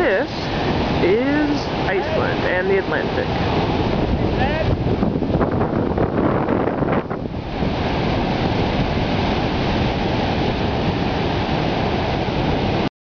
this is Iceland and the Atlantic.